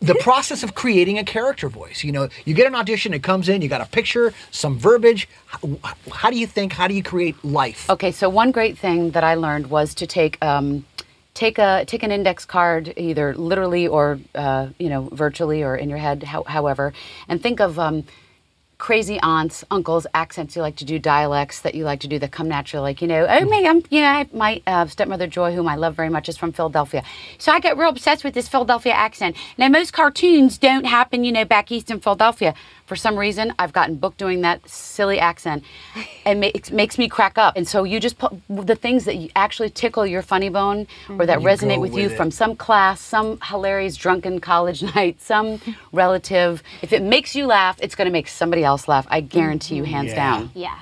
the process of creating a character voice. You know, you get an audition, it comes in, you got a picture, some verbiage. How, how do you think? How do you create life? Okay, so one great thing that I learned was to take um, take a take an index card, either literally or uh, you know virtually or in your head, how, however, and think of. Um, crazy aunts, uncles, accents you like to do, dialects that you like to do that come naturally. Like, you know, oh, me, I'm, you know, my uh, stepmother Joy, whom I love very much, is from Philadelphia. So I get real obsessed with this Philadelphia accent. Now, most cartoons don't happen, you know, back east in Philadelphia. For some reason, I've gotten booked doing that silly accent. and it makes me crack up. And so you just put the things that you actually tickle your funny bone or that You resonate with with you it. from some class, some hilarious drunken college night, some relative. If it makes you laugh, it's going to make somebody else laugh. I guarantee you, hands Yeah. down. Yeah.